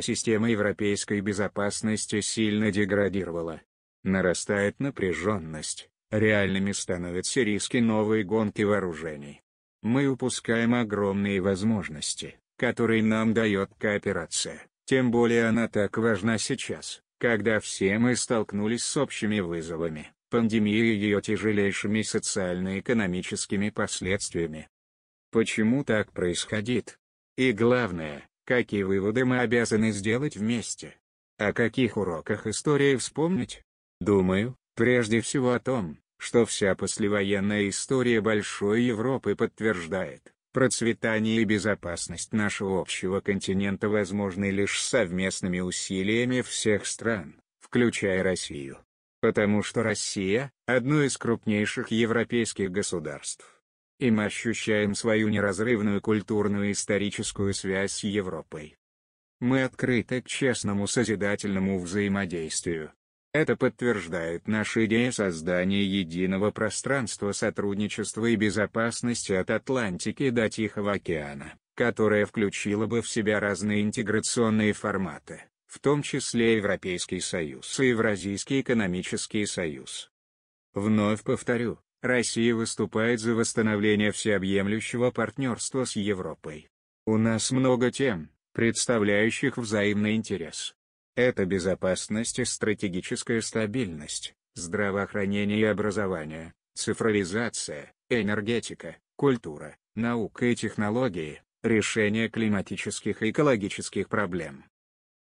система европейской безопасности сильно деградировала. Нарастает напряженность, реальными становятся риски новой гонки вооружений. Мы упускаем огромные возможности, которые нам дает кооперация, тем более она так важна сейчас, когда все мы столкнулись с общими вызовами, пандемией и ее тяжелейшими социально-экономическими последствиями. Почему так происходит? И главное, какие выводы мы обязаны сделать вместе? О каких уроках истории вспомнить? Думаю, прежде всего о том, что вся послевоенная история Большой Европы подтверждает, процветание и безопасность нашего общего континента возможны лишь совместными усилиями всех стран, включая Россию. Потому что Россия – одно из крупнейших европейских государств и мы ощущаем свою неразрывную культурную и историческую связь с Европой. Мы открыты к честному созидательному взаимодействию. Это подтверждает наша идея создания единого пространства сотрудничества и безопасности от Атлантики до Тихого океана, которое включило бы в себя разные интеграционные форматы, в том числе Европейский Союз и Евразийский экономический союз. Вновь повторю, Россия выступает за восстановление всеобъемлющего партнерства с Европой. У нас много тем, представляющих взаимный интерес. Это безопасность и стратегическая стабильность, здравоохранение и образование, цифровизация, энергетика, культура, наука и технологии, решение климатических и экологических проблем.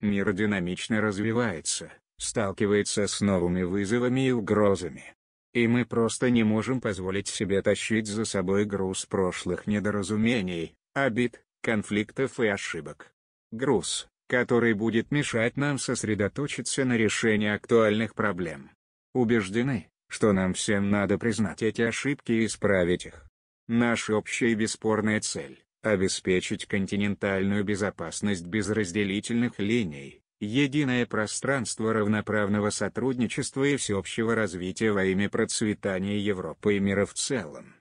Мир динамично развивается, сталкивается с новыми вызовами и угрозами. И мы просто не можем позволить себе тащить за собой груз прошлых недоразумений, обид, конфликтов и ошибок. Груз, который будет мешать нам сосредоточиться на решении актуальных проблем. Убеждены, что нам всем надо признать эти ошибки и исправить их. Наша общая и бесспорная цель – обеспечить континентальную безопасность без разделительных линий, единое пространство равноправного сотрудничества и всеобщего развития во имя процветания Европы и мира в целом.